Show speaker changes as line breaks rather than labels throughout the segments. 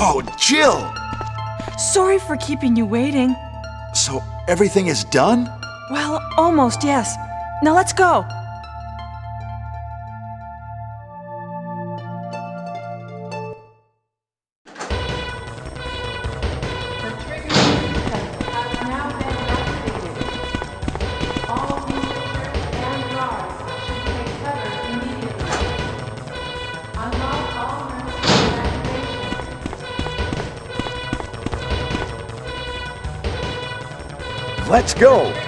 Oh, Jill!
Sorry for keeping you waiting.
So everything is done?
Well, almost, yes. Now let's go.
Let's go!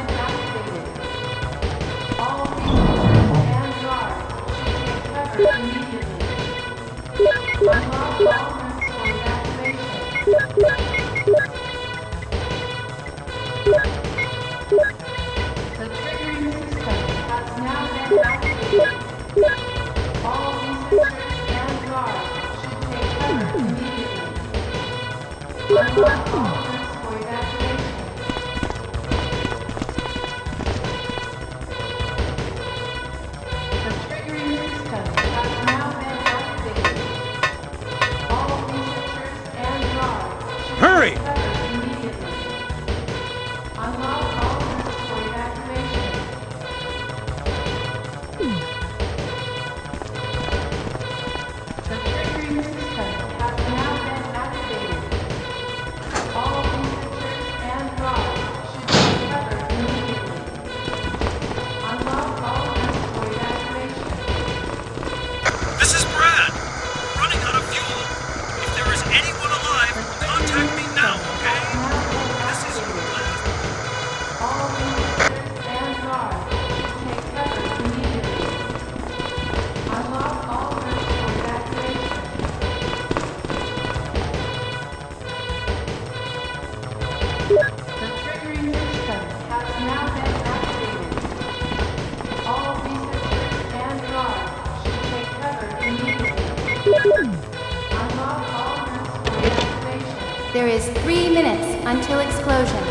There is three minutes until explosion.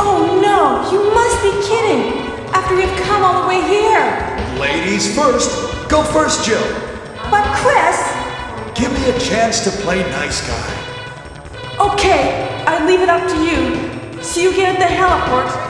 Oh no! You must be kidding! After you've come all the way here!
Ladies first! Go first, Jill!
But Chris!
Give me a chance to play nice guy.
Okay, I leave it up to you. See you again at the heliport.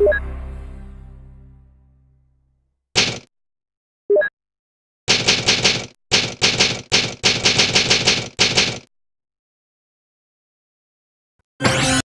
you